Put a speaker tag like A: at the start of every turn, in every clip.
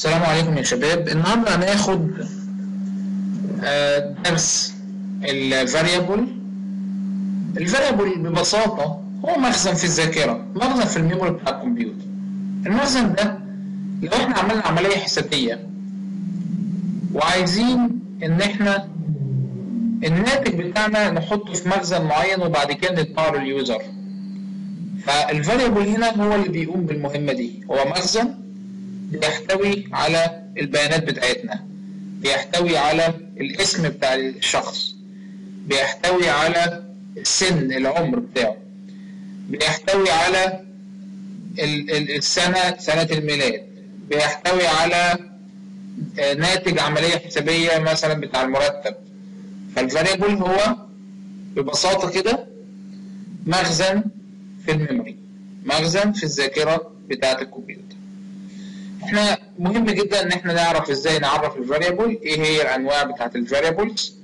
A: السلام عليكم يا شباب. النهارده هناخد آه، درس ال variable ال variable ببساطة هو مخزن في الذاكرة مخزن في ال memory بتاع الكمبيوتر. المخزن ده لو إحنا عملنا عملية حسابية وعايزين إن إحنا الناتج بتاعنا نحطه في مخزن معين وبعد كده نطبعه لل user. فال variable هنا هو اللي بيقوم بالمهمة دي. هو مخزن بيحتوي على البيانات بتاعتنا بيحتوي على الاسم بتاع الشخص بيحتوي على السن العمر بتاعه بيحتوي على ال- ال- السنة سنة الميلاد بيحتوي على آه، ناتج عملية حسابية مثلا بتاع المرتب. فال variable هو ببساطة كده مخزن في ال memory مخزن في الذاكرة بتاعة الكمبيوتر. إحنا مهم جدا ان إحنا نعرف إزاي نعرف ال variable إيه هي الانواع بتاعت ال variables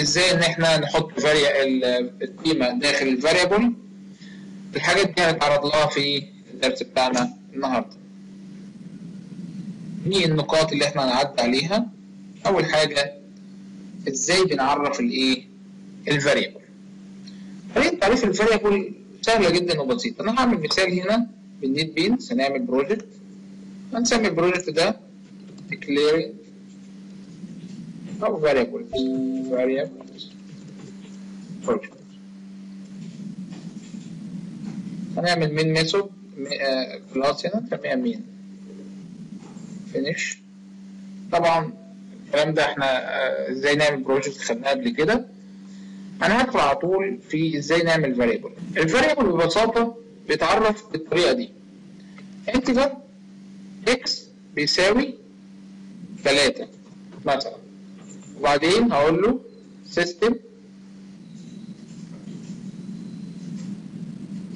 A: إزاي ان إحنا نحط القيمة داخل ال variable الحاجات دي هنتعرض لها في الدرس بتاعنا النهارده. دي النقاط اللي إحنا هنعدي عليها. أول حاجة إزاي بنعرف الايه؟ ال variable طريقة تعريف ال variable سهلة جدا وبسيطة. أنا هعمل مثال هنا. بال NetBeans هنعمل project هنسمي ال project ده declaring أو variables. Variables. Project هنعمل من method class هنا نسميها main finish. طبعا الكلام ده إحنا آه، إزاي نعمل project خدناه قبل كده. أنا هدخل على طول في إزاي نعمل variable ال variable ببساطة بيتعرف بالطريقة دي. integer x بيساوي 3 مثلا. وبعدين هقول له system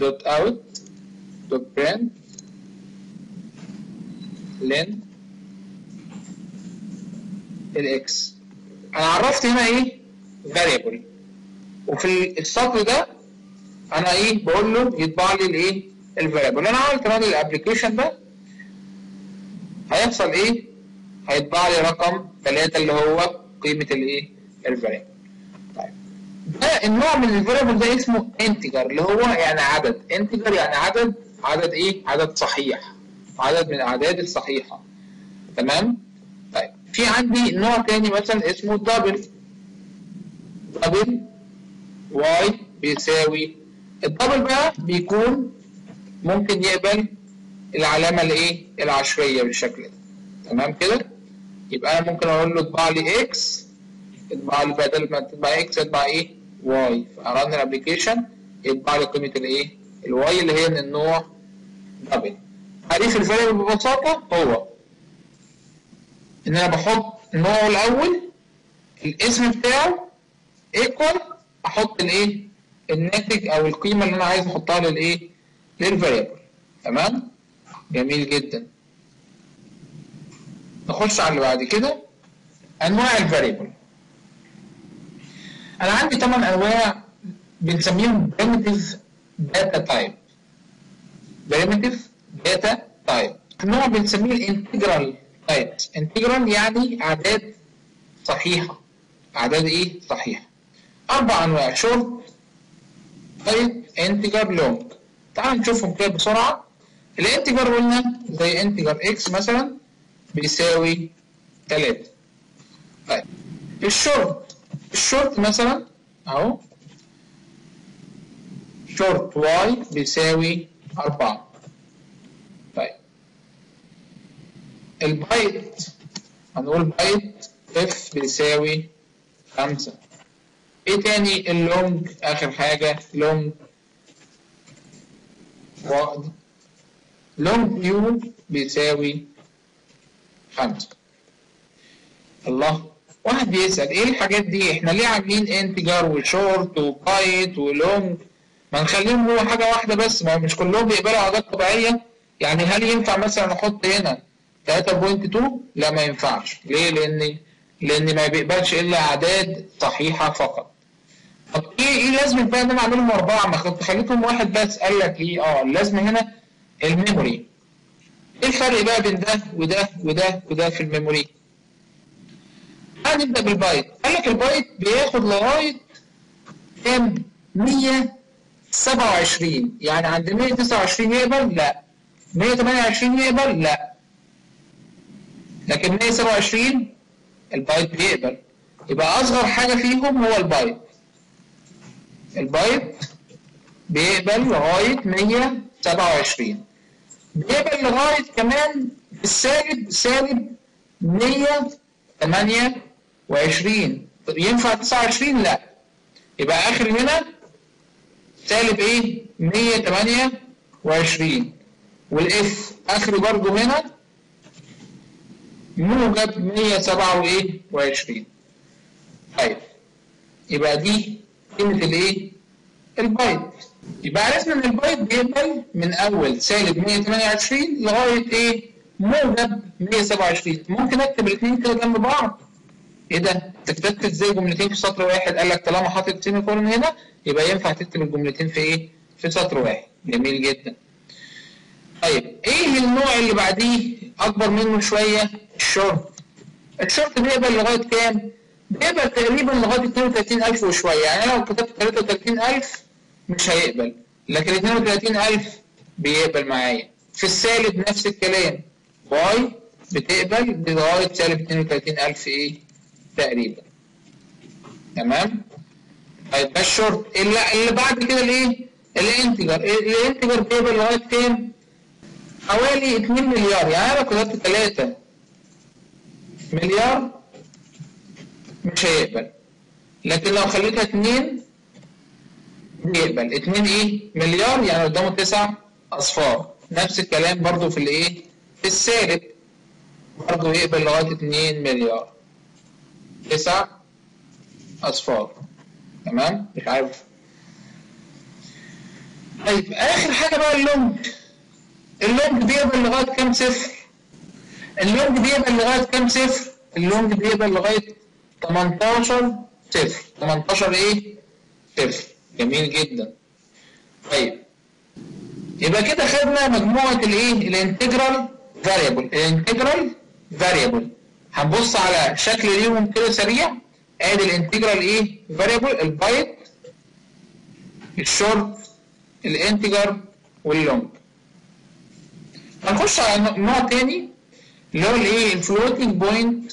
A: dot out dot print ln ال x أنا عرفت هنا إيه؟ Variable. وفي السطر ده أنا إيه بقول له يطبع لي الايه ال variable أنا عملت run ال application ده هيحصل إيه؟ هيطبع لي رقم 3 اللي هو قيمة الايه؟ ال variable طيب. ده النوع من ال variable ده اسمه integer اللي هو يعني عدد. integer يعني عدد عدد إيه؟ عدد صحيح. عدد من الاعداد الصحيحة. تمام؟ طيب. في عندي نوع تاني مثلا اسمه double double y بيساوي ال double بقى بيكون ممكن يقبل العلامة الإيه؟ العشرية بالشكل ده. تمام كده؟ يبقى أنا ممكن أقول له اطبع لي x اطبع لي بدل ما تطبع x اطبع إيه؟ y ف run ال application يطبع لي قيمة الايه ال y اللي هي من النوع double تعريف ال variable ببساطة هو إن أنا بحط نوعه الأول الاسم بتاعه equal أحط الايه الناتج أو القيمة اللي أنا عايز أحطها للإيه؟ لل variable. تمام؟ جميل جدا. نخش على اللي بعد كده. أنواع ال variable. أنا عندي 8 أنواع بنسميهم primitive data type. primitive data type. نوع بنسميه ال integral types integral يعني أعداد صحيحة. أعداد إيه؟ صحيحة. أربع أنواع. شورت طيب integer long. تعال نشوفهم كده بسرعة. ال integer قلنا زي integer x مثلا بيساوي 3 طيب ال short ال short مثلا أهو. short y بيساوي 4 طيب البايت هنقول byte f بيساوي 5 إيه تاني؟ ال long آخر حاجة long. واحد long u بيساوي خمسة. الله واحد بيسأل إيه الحاجات دي؟ إحنا ليه عاملين integer و short و byte و long؟ ما نخليهم هو حاجة واحدة بس ما مش كلهم بيقبلوا اعداد طبيعية؟ يعني هل ينفع مثلا أحط هنا 3.2 لا ما ينفعش. ليه؟ لأن لأن ما بيقبلش إلا أعداد صحيحة فقط. طب إيه إيه لازم بقى ان أنا اعملهم أربعة؟ ما كنت خليتهم واحد بس قال لك إيه آه اللازمه هنا ال memory. إيه الفرق بقى بين ده وده وده وده في ال memory؟ هنبدا بالبايت. قال لك البايت بياخد لغاية كام؟ 127 يعني عند 129 يقبل؟ لا. 128 يقبل؟ لا. لكن 127 البايت بيقبل. يبقى أصغر حاجة فيهم هو البايت. البايت بيقبل لغاية 127 بيقبل لغاية كمان السالب سالب 128 طب ينفع 29 لا. يبقى آخر هنا سالب إيه؟ 128 وال f آخر برضه هنا موجب 127 طيب. يبقى دي قيمة الإيه؟ البايت يبقى عرفنا إن البايت بيقبل من أول سالب 128 لغاية إيه؟ موجب 127 ممكن أكتب الاثنين كده جنب بعض إيه ده؟ انت كتبت إزاي جملتين في سطر واحد؟ قال لك طالما حاطط semicolon هنا يبقى ينفع تكتب الجملتين في إيه؟ في سطر واحد جميل جدا طيب إيه النوع اللي بعديه أكبر منه شوية ال short ال short بيقبل لغاية كام بيقبل تقريبا لغاية 32000 وشوية. يعني أنا لو كتبت 33000 مش هيقبل. لكن 32000 بيقبل معايا. في السالب نفس الكلام. y بتقبل لغاية سالب 32000 إيه؟ تقريبا. تمام؟ طيب ده الشورت اللي, اللي بعد كده الإيه؟ ال integer. ال integer بيقبل لغاية كام؟ حوالي 2 مليار. يعني أنا لو كتبت 3 مليار مش هيقبل لكن لو خليتها 2 بيقبل 2 إيه؟ مليار يعني قدامه 9 أصفار. نفس الكلام برضو في الإيه؟ في السالب. برضو يقبل لغاية 2 مليار. 9 أصفار. تمام؟ مش عارف. طيب آخر حاجة بقى ال long. ال long بيقبل لغاية كام صفر؟ ال long بيقبل لغاية كام صفر؟ ال long بيقبل لغاية 18 صفر. 18 إيه؟ صفر. جميل جدا. طيب. يبقى كده خدنا مجموعة الايه؟ ال integral variable ال integral variable هنبص على شكل ليهم كده سريع. ادي الانتجرال إيه؟ فاريبل البايت الشورت الانتجر واللونج هنخش على نوع تاني اللي هو الايه؟ ال floating point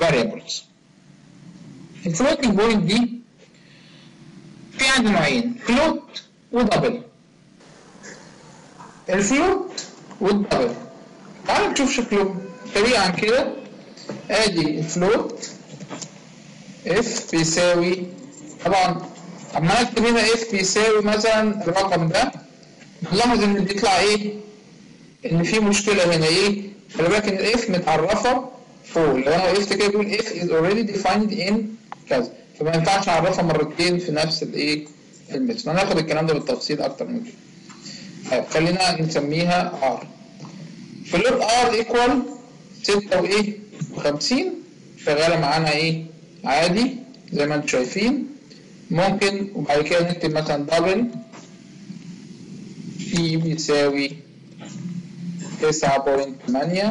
A: variables ال floating point دي في عندي نوعين float و double ال float وال double تعالوا نشوف شكلهم سريعا كده ادي ال float f بيساوي طبعا اما اكتب هنا f بيساوي مثلا الرقم ده نلاحظ ان بيطلع إيه ان في مشكله هنا إيه خلي بالك ان ال f متعرفه فوق لو أنا وقفت كده بيقول f is already defined in كذا. فما ينفعش اعرفها مرتين في نفس الإيه المثل هناخد الكلام ده بالتفصيل أكتر من كده. طيب خلينا نسميها r float r equal 6 وايه 50 شغالة معانا إيه؟ عادي زي ما أنتم شايفين. ممكن وبعد كده نكتب مثلا double v بيساوي 9.8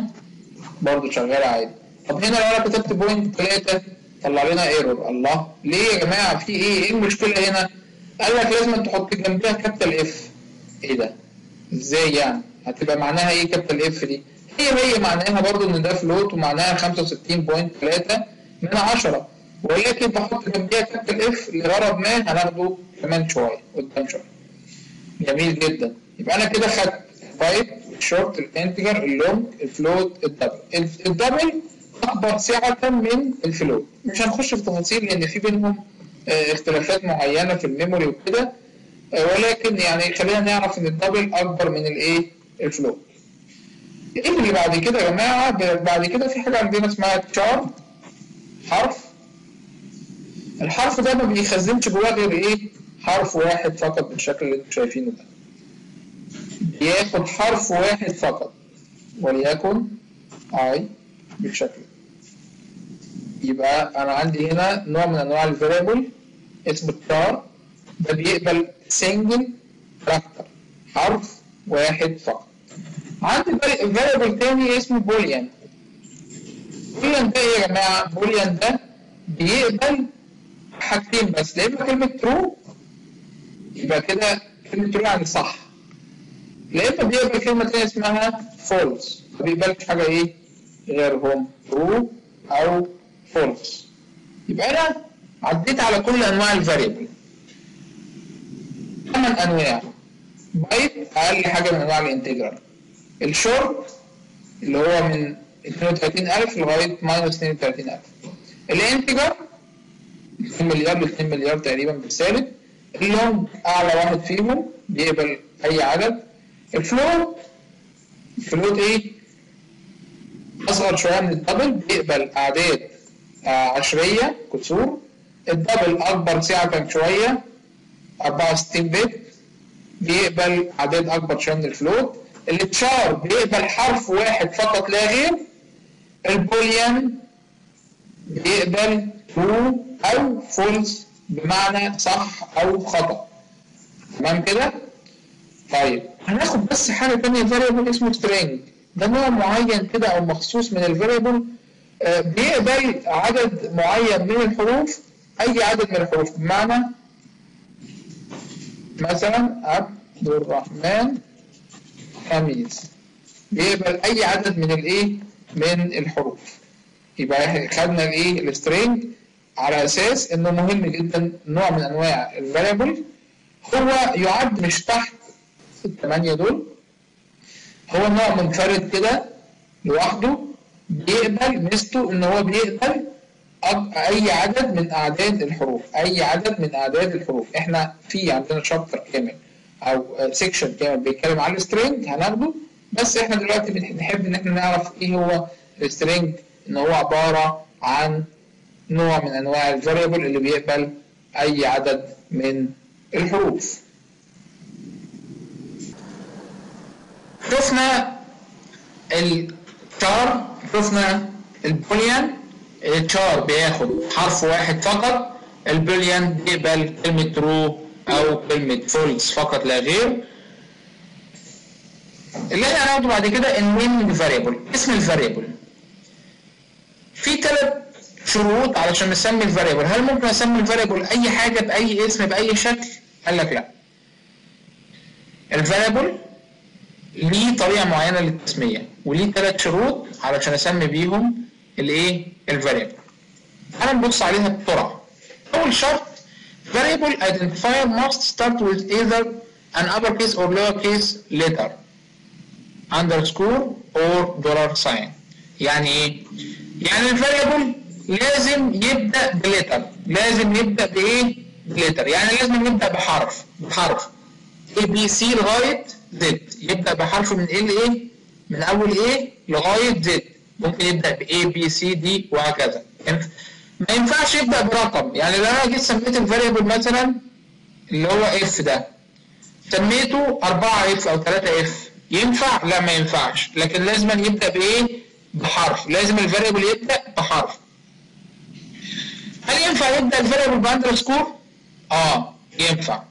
A: برضه شغال عادي. طب هنا لو أنا كتبت point 3 طلع لنا error الله. ليه يا جماعة؟ في إيه؟ إيه المشكلة هنا؟ قال لك لازم تحط جنبها capital F إيه ده؟ إزاي يعني؟ هتبقى معناها إيه capital F دي؟ هي هي معناها برضه إن ده float ومعناها 65.3 من 10 ولكن بحط جنبيها capital F لغرض ما هناخده كمان شوية قدام شوية. جميل جدا. يبقى أنا كده خدت البايت الشورت الانتجر اللونج الفلوت الدبل الدبل اكبر سعة من ال float مش هنخش في تفاصيل لأن في بينهم اختلافات معينة في ال memory وكده. ولكن يعني خلينا نعرف إن ال double أكبر من الإيه؟ ال float إيه اللي بعد كده يا جماعة؟ بعد كده في حاجة عندنا اسمها char حرف. الحرف ده ما بيخزنش جواه غير إيه؟ حرف واحد فقط بالشكل اللي أنتم شايفينه ده. بياخد حرف واحد فقط وليكن A بالشكل يبقى أنا عندي هنا نوع من أنواع ال variable اسمه ال char ده بيقبل single character حرف واحد فقط. عندي variable تاني اسمه boolean boolean ده إيه يا جماعة؟ boolean ده بيقبل حاجتين بس لا اما كلمة true يبقى كده كلمة true يعني صح. لا اما بيقبل كلمة تانية اسمها false ما بيقبلش حاجة إيه؟ غيرهم true أو false يبقى أنا عديت على كل أنواع ال variable ثمان أنواع. بايت أقل حاجة من أنواع ال integral الشورت اللي هو من 32000 لغاية minus 32000 ال integer 2 مليار ل 2 مليار تقريبا بالثابت. ال long أعلى واحد فيهم بيقبل أي عدد. ال float ال float إيه؟ أصغر شوية من ال double بيقبل أعداد. عشرية كسور. ال double أكبر سعه شوية 64 bit. بيقبل اعداد أكبر شوية من ال float. ال char بيقبل حرف واحد فقط لا غير. ال boolean بيقبل true أو false بمعنى صح أو خطأ. تمام كده؟ طيب. هناخد بس حاجة ثانية variable اسمه string ده نوع معين كده أو مخصوص من ال variable بيقبل عدد معين من الحروف أي عدد من الحروف. بمعنى مثلا عبد الرحمن خميس بيقبل أي عدد من الإيه؟ من الحروف. يبقى خدنا الإيه؟ ال string على أساس إنه مهم جدا نوع من أنواع ال variable هو يعد مش تحت الثمانيه دول. هو نوع منفرد كده لوحده. بيقبل ميزته إن هو بيقبل أي عدد من أعداد الحروف أي عدد من أعداد الحروف. إحنا في عندنا chapter كامل أو section كامل بيتكلم عن ال string هناخده بس إحنا دلوقتي بنحب إن إحنا نعرف إيه هو ال string إن هو عبارة عن نوع من أنواع ال variable اللي بيقبل أي عدد من الحروف. شفنا ال char شفنا ال boolean ال char بياخد حرف واحد فقط ال boolean بيقبل كلمة true أو كلمة false فقط لا غير. اللي إحنا هناخده بعد كده ال name variable اسم ال variable. في ثلاث شروط علشان نسمي ال variable. هل ممكن أسمي ال variable اي حاجة بأي اسم بأي شكل؟ قال لك لا. ال variable ليه طريقة معينة للتسمية وليه ثلاث شروط علشان أسمي بيهم الإيه؟ ال variable تعال نبص عليها بسرعة. أول شرط variable identifier must start with either an uppercase or lowercase letter underscore or dollar sign. يعني إيه؟ يعني ال variable لازم يبدأ ب letter لازم يبدأ بايه ب letter يعني لازم يبدأ بحرف بحرف. A B C لغايه Z. يبدأ بحرف من A ل A من أول A لغاية Z. ممكن يبدأ ب A B C D وهكذا. ما ينفعش يبدأ برقم. يعني لو أنا جيت سميت ال variable مثلا اللي هو f ده سميته 4 f أو 3 f ينفع؟ لا ما ينفعش. لكن لازم يبدأ بايه بحرف. لازم ال variable يبدأ بحرف. هل ينفع يبدأ ال variable ب underscore؟ آه ينفع.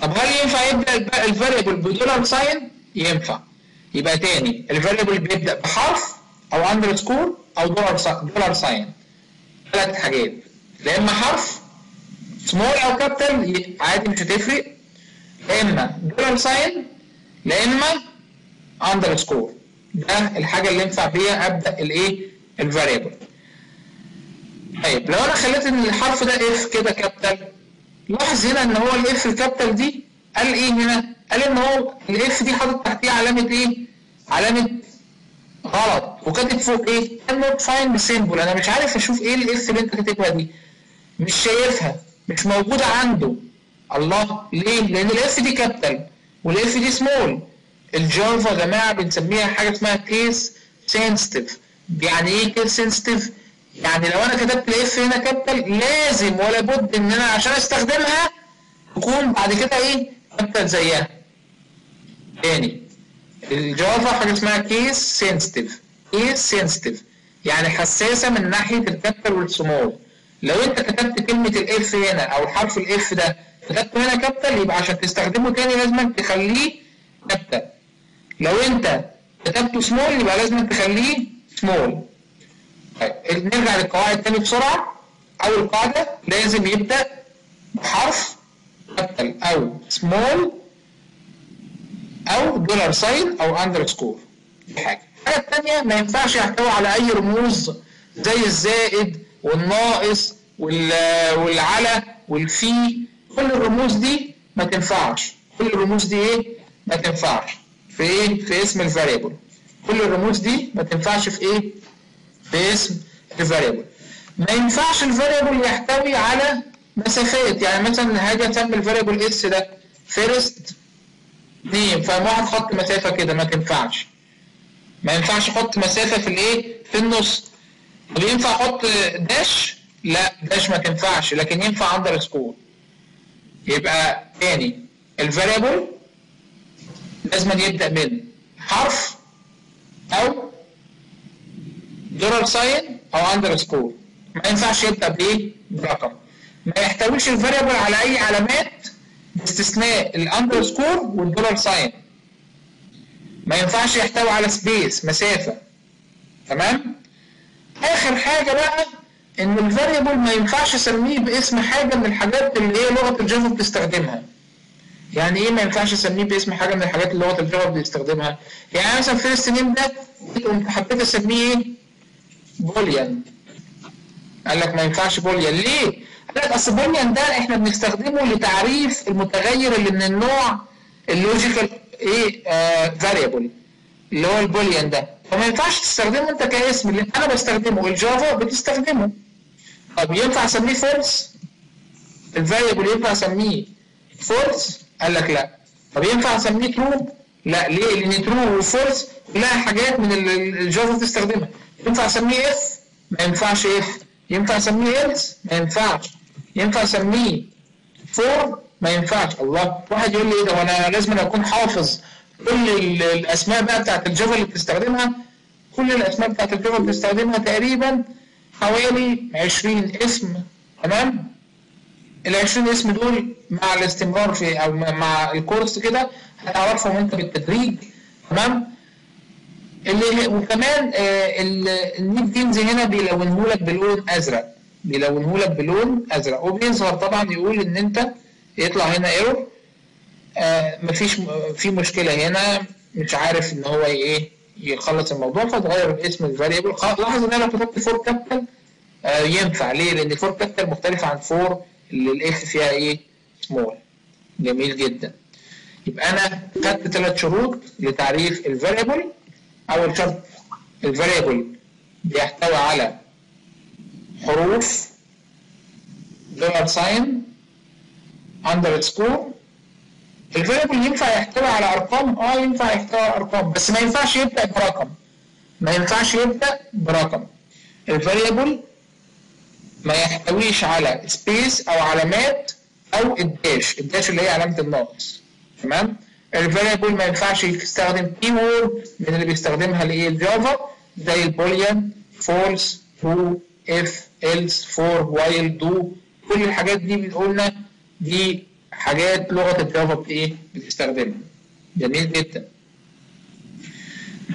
A: طب هل ينفع يبدأ ال variable ب dollar sign ينفع. يبقى تاني ال variable بيبدأ بحرف أو underscore أو dollar dollar sign ثلاث حاجات. لا إما حرف small أو capital عادي مش هتفرق. لا إما dollar sign لا إما underscore ده الحاجة اللي ينفع بيها أبدأ الإيه؟ ال variable طيب لو أنا خليت الحرف ده f كده capital لاحظ هنا إن هو ال f ال capital دي قال إيه هنا؟ قال إن هو ال f دي حاطط تحتيها علامة إيه؟ علامة غلط. وكاتب فوق إيه؟ Cannot find symbol. أنا مش عارف أشوف إيه ال f اللي أنت كاتبها دي. مش شايفها. مش موجودة عنده. الله. ليه؟ لأن ال f دي capital وال f دي small الجافا يا جماعة بنسميها حاجة اسمها case sensitive يعني إيه case sensitive يعني لو أنا كتبت ال f هنا capital لازم ولا بد إن أنا عشان أستخدمها تكون بعد كده إيه؟ capital زيها. تاني. الجافا حاجة اسمها case sensitive case sensitive يعني حساسة من ناحية ال capital وال small. لو أنت كتبت كلمة ال f هنا أو الحرف ال f ده كتبته هنا capital يبقى عشان تستخدمه تاني لازم تخليه capital. لو أنت كتبته سمول يبقى لازم تخليه سمول طيب نرجع للقواعد تاني بسرعة. أول قاعدة لازم يبدأ بحرف capital أو small أو dollar sign أو underscore دي حاجة. الحاجة الثانية ما ينفعش يحتوي على أي رموز زي الزائد والناقص والعلى والفي. كل الرموز دي ما تنفعش. كل الرموز دي إيه؟ ما تنفعش. في إيه؟ في اسم ال variable. كل الرموز دي ما تنفعش في إيه؟ في اسم ال variable. ما ينفعش ال variable يحتوي على مسافات. يعني مثلا هاجي أسمي ال variable s ده first name فواحد حط مسافة كده ما تنفعش. ما ينفعش أحط مسافة في الإيه؟ في النص. طب ينفع أحط dash لا dash ما تنفعش لكن ينفع underscore يبقى تاني ال variable لازم يبدأ من حرف أو dollar sign أو underscore ما ينفعش يبدا بايه برقم. ما يحتويش ال variable على أي علامات باستثناء ال underscore وال dollar sign ما ينفعش يحتوي على space مسافة. تمام؟ آخر حاجة بقى إن ال variable ما ينفعش أسميه باسم حاجة من الحاجات اللي هي لغة الجافا بتستخدمها. يعني إيه ما ينفعش أسميه باسم حاجة من الحاجات اللي لغة الجافا بتستخدمها؟ يعني مثلا first name ده قمت حبيت أسميه إيه؟ boolean. قال لك ما ينفعش boolean. ليه؟ قال لك أصل boolean ده إحنا بنستخدمه لتعريف المتغير اللي من النوع ال logical إيه؟ variable اللي هو ال boolean ده. فما ينفعش تستخدمه أنت كاسم. اللي أنا بستخدمه الجافا بتستخدمه. طب ينفع أسميه false ال variable ينفع أسميه false قال لك لا. طب ينفع أسميه true لا ليه؟ لأن true و false كلها حاجات من الجافا بتستخدمها ينفع أسميه if ما ينفعش if ينفع أسميه else ما ينفعش. ينفع أسميه for ما ينفعش. الله. واحد يقول لي إيه ده؟ وأنا لازم أكون حافظ كل الأسماء بقى بتاعت الجافا اللي بتستخدمها. كل الأسماء بتاعت الجافا اللي بتستخدمها تقريبا حوالي 20 اسم. تمام؟ ال 20 اسم دول مع الاستمرار في أو مع الكورس كده هتعرفهم انت بالتدريج تمام؟ اللي وكمان ال NetBeans هنا بيلونه لك بلون أزرق بيلونه لك بلون أزرق. وبيظهر طبعا يقول إن أنت يطلع هنا error آه مفيش في مشكلة هنا مش عارف إن هو إيه يخلص الموضوع فتغير اسم ال variable. لاحظ إن أنا كتبت for capital آه ينفع. ليه؟ لأن for capital مختلفة عن for اللي ال f فيها إيه؟ سمول جميل جدا. يبقى أنا خدت ثلاث شروط لتعريف ال variable اول شرط ال variable بيحتوي على حروف dollar sign underscore ال variable ينفع يحتوي على ارقام؟ آه ينفع يحتوي على ارقام بس ما ينفعش يبدأ برقم. ما ينفعش يبدأ برقم. ال variable ما يحتويش على space أو علامات أو ال dash. ال dash اللي هي علامة الناقص تمام؟ ال variable ما ينفعش يستخدم keyword من اللي بيستخدمها الايه الجافا. زي ال boolean false true if else for while do كل الحاجات دي قلنا دي حاجات لغة الجافا إيه بتستخدمها. جميل جدا.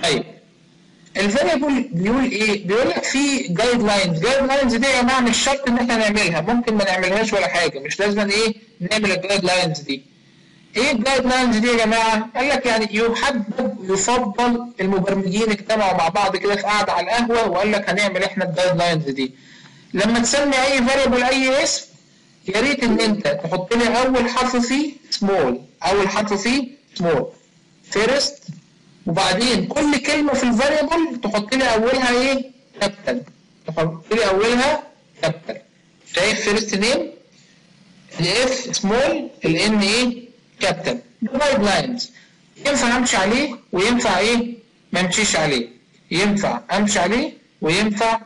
A: طيب. ال variable بيقول إيه؟ بيقول لك في guidelines، guidelines دي يا جماعة مش شرط إن إحنا نعملها، ممكن ما نعملهاش ولا حاجة، مش لازم إيه نعمل ال guidelines دي. إيه ال guidelines دي يا جماعة؟ قال لك يعني يحبب يفضل المبرمجين اجتمعوا مع بعض كده في قعده على القهوة وقال لك هنعمل إحنا ال guidelines دي. لما تسمي أي variable أي اسم يا ريت إن أنت تحط لي أول حرف فيه سمول، أول حرف فيه small. first وبعدين كل كلمة في ال variable تحط لي أولها إيه؟ capital. تحط لي أولها capital. شايف first name؟ ال F small ال N إيه؟ capital guidelines ينفع أمشي عليه وينفع إيه ما أمشيش عليه ينفع أمشي عليه وينفع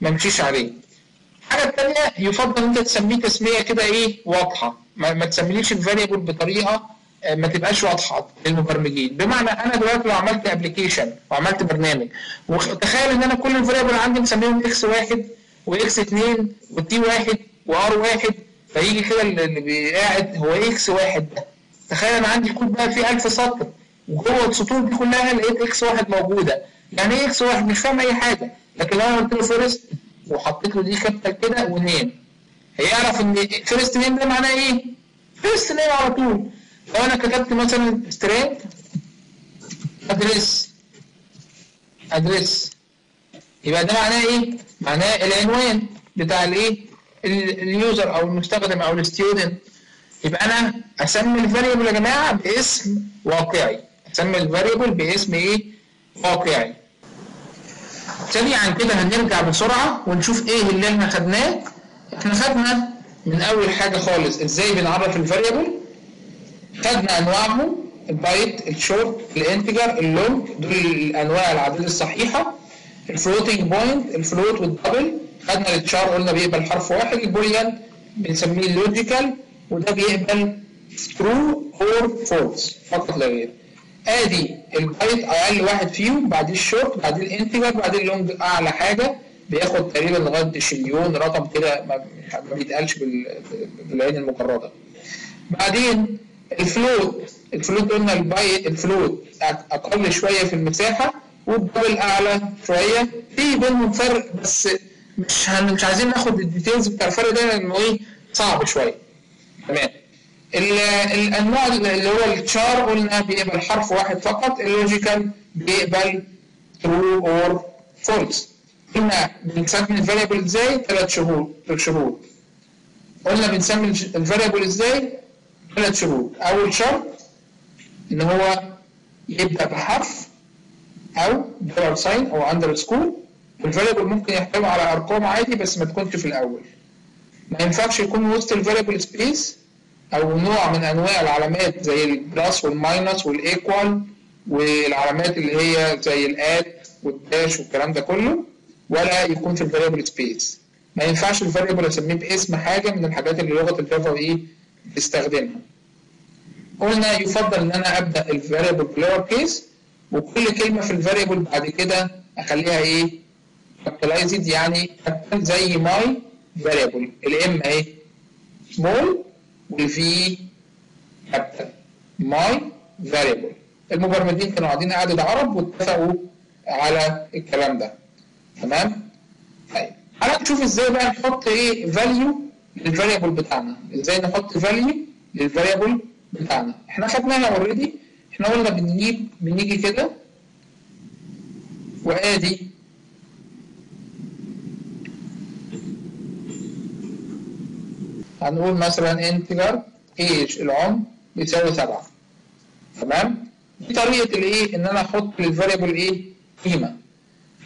A: ما أمشيش عليه الحاجة الثانية يفضل أنت تسميه تسمية كده إيه واضحة ما, ما تسميليش ال variable بطريقة ما تبقاش واضحة للمبرمجين. بمعنى أنا دلوقتي لو عملت application وعملت برنامج وتخيل إن أنا كل ال variable عندي مسميهم X واحد و X اثنين و T واحد و R واحد فيجي كده اللي قاعد هو X واحد ده. تخيل أنا عندي كود بقى فيه 1000 سطر وجوه السطور دي كلها لقيت X واحد موجودة. يعني إيه X واحد؟ مش فاهم أي حاجة. لكن لو أنا قلت له first وحطيت له دي capital كده و name هيعرف إن first name ده معناه إيه؟ first name على طول. لو أنا كتبت مثلا string address address يبقى ده معناه إيه؟ معناه العنوان بتاع الإيه؟ ال user أو المستخدم أو ال student يبقى أنا أسمي ال variable يا جماعة باسم واقعي أسمي ال variable باسم إيه؟ واقعي سريعا كده هنرجع بسرعة ونشوف إيه اللي إحنا خدناه إحنا خدنا من أول حاجة خالص إزاي بنعرف ال variable خدنا أنواعهم البايت الشورت الانتجر اللونج دول الأنواع الاعداد الصحيحة. ال floating point ال float وال double. خدنا ال char قلنا بيقبل حرف واحد ال boolean بنسميه ال logical وده بيقبل true or false فقط لا غير. آدي البايت أقل واحد فيهم بعدين الشورت بعدين ال integer بعدين ال long. أعلى حاجة بياخد تقريبا لغاية شليون رقم كده ما بيتقالش بال- بالعين المجرده بعدين ال float ال float قلنا ال byte ال float. أقل شوية في المساحة وال double أعلى شوية. في بينهم فرق بس مش مش عايزين ناخد ال details بتاع الفرق ده لأنه إيه؟ صعب شوية. تمام. ال- الأنواع اللي هو ال char قلنا بيقبل حرف واحد فقط ال logical بيقبل true or false. قلنا بنسمي ال variable إزاي؟ ثلاث شهور ثلاث شروط قلنا بنسمي ال variable إزاي؟ ثلاث شروط. أول شرط إن هو يبدأ بحرف أو dollar sign أو underscore وال variable ممكن يحتوي على أرقام عادي بس ما تكونش في الأول. ما ينفعش يكون وسط ال variable space أو نوع من أنواع العلامات زي ال plus وال minus وال equal والعلامات اللي هي زي ال add وال dash والكلام ده كله ولا يكون في ال variable space ما ينفعش ال variable أسميه باسم حاجة من الحاجات اللي لغة الجافا إيه بتستخدمها قلنا يفضل إن أنا أبدأ ال variable ب lower case وكل كلمة في ال variable بعد كده أخليها إيه؟ capitalized يعني زي my variable ال M اهي small وال V capital my variable المبرمجين كانوا قاعدين قعدة عرب واتفقوا على الكلام ده. تمام؟ طيب. تعالى نشوف إزاي بقى نحط إيه؟ value لل variable بتاعنا. إزاي نحط value لل variable بتاعنا؟ إحنا خدناها already إحنا قلنا بنجيب بنيجي كده وآدي هنقول مثلا integer age العمر بيساوي سبعة. تمام؟ دي طريقة الإيه؟ إن أنا أحط لل variable إيه؟ قيمة.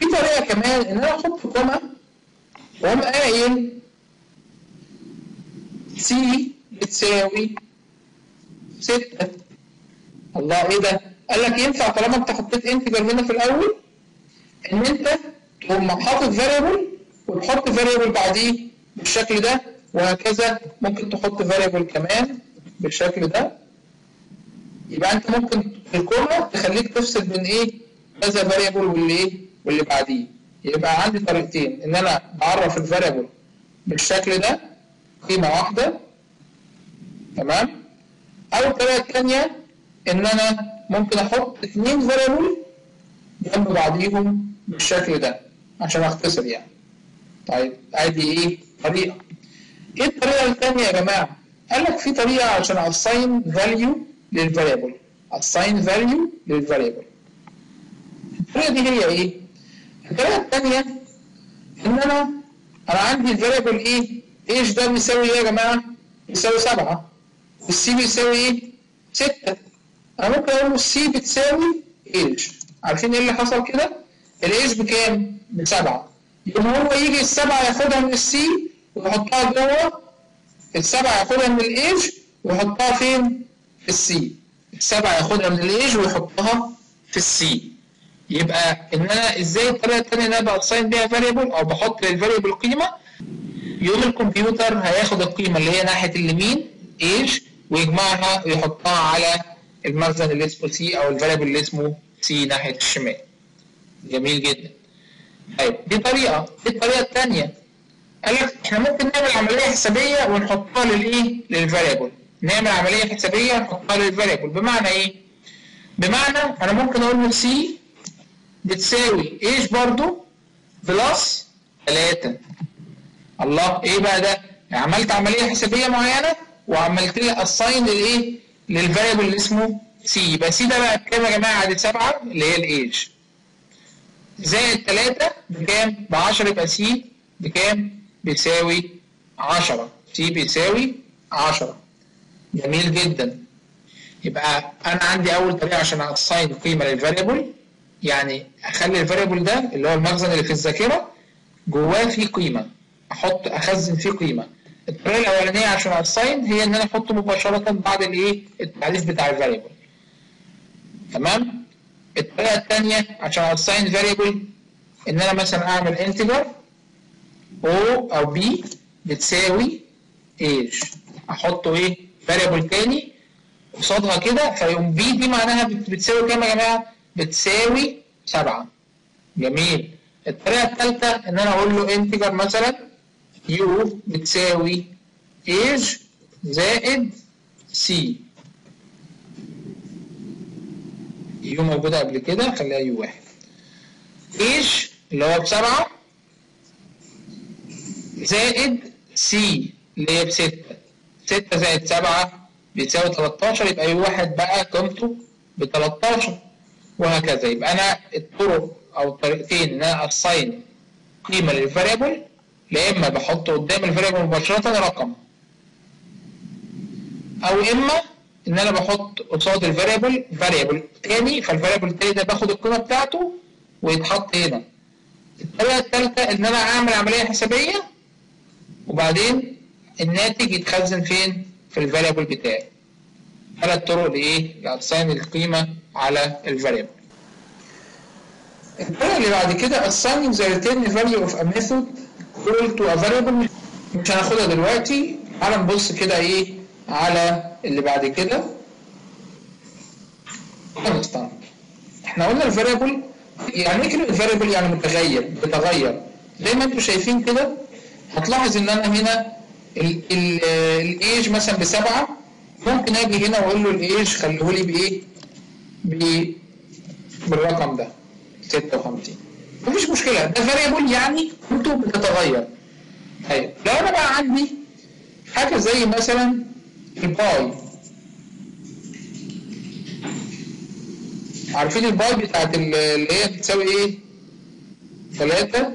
A: في طريقة كمان إن أنا أحط comma واقوم قايل C بتساوي ستة. الله إيه ده؟ قال لك ينفع طالما أنت حطيت integer هنا في الأول؟ إن أنت تقوم حاطط variable وتحط variable بعديه بالشكل ده وهكذا ممكن تحط variable كمان بالشكل ده. يبقى أنت ممكن ال comma تخليك تفصل بين إيه؟ كذا variable واللي إيه؟ واللي بعديه. يبقى عندي طريقتين إن أنا بعرف ال variable بالشكل ده قيمة واحدة تمام؟ أو الطريقة الثانية إن أنا ممكن أحط اثنين variable جنب بعضيهم بالشكل ده عشان أختصر يعني. طيب أدي إيه؟ طريقة. إيه الطريقة الثانية يا جماعة؟ قال لك في طريقة عشان assign value لل variable assign value لل variable الطريقة دي هي إيه؟ الطريقة الثانية إن أنا أنا عندي ال variable إيه؟ ال age ده بيساوي إيه يا جماعة؟ بيساوي سبعة. وال C بيساوي إيه ستة. أنا ممكن أقول له السي بتساوي إيش؟ عارفين إيه اللي حصل كده؟ الإيش بكام؟ بسبعة. يقوم هو يجي السبعة ياخدها من ال C ويحطها جوه السبعة ياخدها من الايج ويحطها فين؟ في السي. السبعة ياخدها من الايج ويحطها في السي. يبقى إن أنا إزاي الطريقة التانية إن أنا بأ assign بيها variable أو بحط لل variable قيمة؟ يقوم الكمبيوتر هياخد القيمة اللي هي ناحية اليمين ايج ويجمعها ويحطها على المخزن اللي اسمه C أو ال variable اللي اسمه C ناحية الشمال. جميل جدا. طيب دي طريقة. دي الطريقة التانية. قال لك إحنا ممكن نعمل عملية حسابية ونحطها للايه؟ لل variable. نعمل عملية حسابية ونحطها لل variable. بمعنى إيه؟ بمعنى أنا ممكن أقول له C بتساوي age برضو؟ plus 3 الله إيه بقى ده؟ عملت عملية حسابية معينة وعملت لي assign للايه لل variable اللي اسمه C يبقى C ده بقى بكام يا جماعة؟ عدد 7 اللي هي الايج زائد 3 بكام؟ ب 10 يبقى C بكام؟ بيساوي 10 C بيساوي 10 جميل جدا. يبقى أنا عندي أول طريقة عشان assign قيمة لل variable يعني أخلي ال variable ده اللي هو المخزن اللي في الذاكرة جواه فيه قيمة. أحط أخزن فيه قيمة. الطريقة الأولانية عشان assign هي إن أنا احطه مباشرة بعد الإيه؟ التعريف بتاع ال variable. تمام؟ الطريقة الثانية عشان assign variable إن أنا مثلا أعمل integer أو أو B بتساوي age أحطه إيه؟ variable تاني قصادها كده فيقوم B دي معناها بتساوي كام يا جماعة؟ بتساوي 7 جميل. الطريقة الثالثه إن أنا أقول له integer مثلا U بتساوي age زائد C U موجودة قبل كده خليها U واحد. إيج اللي هو بسبعة زائد C اللي هي بستة. ستة زائد سبعة بيساوي 13 يبقى U واحد بقى قيمته ب 13 وهكذا. يبقى أنا الطرق أو الطريقتين إن أنا assign قيمة لل variable يا إما بحط قدام ال variable مباشرة رقم. أو إما إن أنا بحط قصاد ال variable variable تاني فال variable التاني ده باخد القيمة بتاعته ويتحط هنا. الطريقة الثالثه إن أنا أعمل عملية حسابية وبعدين الناتج يتخزن فين؟ في ال variable بتاعي. ثلاث طرق لإيه؟ ل assign القيمة على ال variable. الطريقة اللي بعد كده assigning the return value of a method equal to مش هناخدها دلوقتي. تعال نبص كده إيه على اللي بعد كده. إحنا قلنا ال variable يعني إيه كلمة variable يعني متغير بيتغير زي ما أنتم شايفين كده هتلاحظ إن أنا هنا الإيج مثلا بسبعة ممكن أجي هنا وأقول له الإيج خليه لي بايه؟ بالرقم ده 56 مفيش مشكلة ده variable يعني قيمته بتتغير طيب لو أنا بقى عندي حاجة زي مثلا ال Pi عارفين ال Pi بتاعت اللي هي بتساوي إيه؟ 3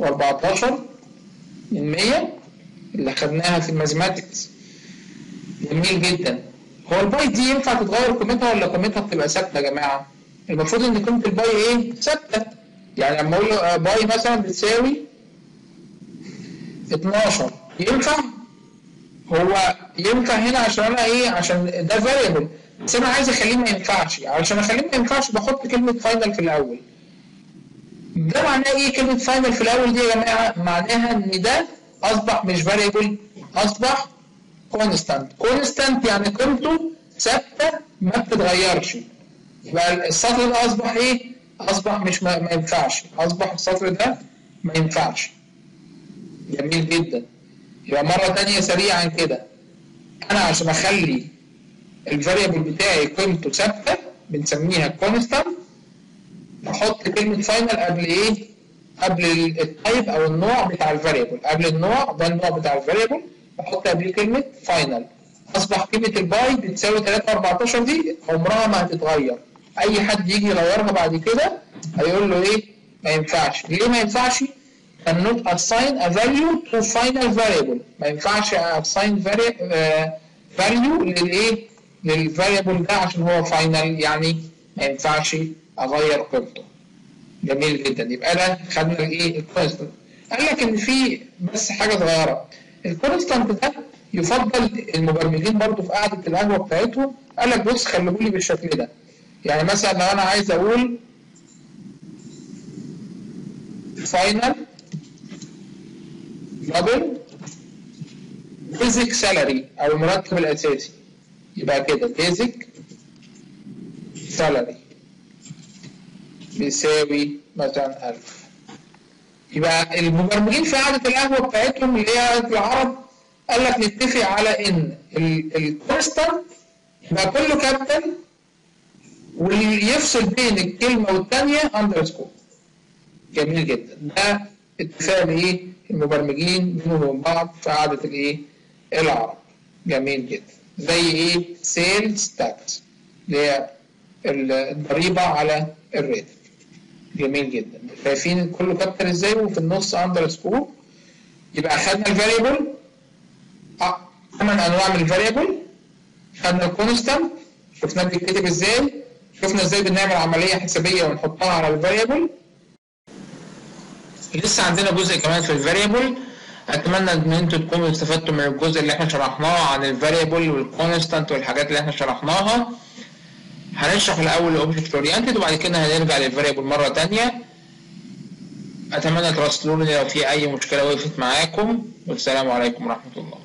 A: و14 من 100 اللي خدناها في ال mathematics جميل جدا هو ال Pi دي ينفع تتغير قيمتها ولا قيمتها بتبقى ثابتة يا جماعة؟ المفروض إن قيمة ال Pi إيه؟ ثابتة يعني لما أقول له Pi مثلا بتساوي 12 ينفع؟ هو ينفع هنا عشان أنا إيه؟ عشان ده variable بس أنا عايز أخليه ما ينفعش. علشان أخليه ما ينفعش بحط كلمة final في الأول. ده معناه إيه كلمة final في الأول دي يا جماعة؟ معناها إن ده أصبح مش variable أصبح constant constant يعني قيمته ثابتة ما بتتغيرش. يبقى السطر ده أصبح إيه؟ أصبح مش ما, ما ينفعش. أصبح السطر ده ما ينفعش. جميل جدا. يبقى مرة تانية سريعا كده. أنا عشان أخلي ال variable بتاعي قيمته ثابتة بنسميها constant بحط كلمة final قبل إيه؟ قبل ال type أو النوع بتاع ال variable قبل النوع ده النوع بتاع ال variable بحط قبليه كلمة final أصبح قيمة ال Pi بتساوي 3 14 دي عمرها ما هتتغير. أي حد يجي يغيرها بعد كده هيقول له إيه؟ ما ينفعش. ليه ما ينفعش؟ cannot assign a value to final variable. ما ينفعش assign value للإيه؟ لل variable ده عشان هو final يعني ما ينفعش أغير قيمته. جميل جدا. يبقى ده خدنا الإيه؟ ال constant قال لك إن في بس حاجة صغيرة. ال constant ده يفضل المبرمجين برضو في قعدة القهوة بتاعتهم. قال لك بص خلوه لي بالشكل ده. يعني مثلا لو أنا عايز أقول final double basic salary أو المرتب الأساسي. يبقى كده basic salary بيساوي مثلا 1000 يبقى المبرمجين في قعدة القهوة بتاعتهم اللي هي العرب قال لك نتفق على إن ال constant يبقى كله capital ويفصل بين الكلمة والثانيه underscore جميل جدا. ده اتفاق الايه المبرمجين بينهم وبين بعض في قعده الإيه؟ العرب. جميل جدا. زي إيه؟ sales tax اللي هي الضريبة على الراتب. جميل جدا. شايفين كله capital إزاي وفي النص underscore يبقى خدنا ال variable ثمان أنواع من ال variable خدنا ال constant شفنا بيتكتب إزاي؟ شفنا إزاي بنعمل عملية حسابية ونحطها على ال variable لسه عندنا جزء كمان في ال variable أتمنى إن أنتوا تكونوا استفدتوا من الجزء اللي إحنا شرحناه عن ال variable وال constant والحاجات اللي إحنا شرحناها. هنشرح الأول ال object oriented وبعد كده هنرجع لل variable مرة ثانية أتمنى تراسلوني لو في أي مشكلة وقفت معاكم. والسلام عليكم ورحمة الله.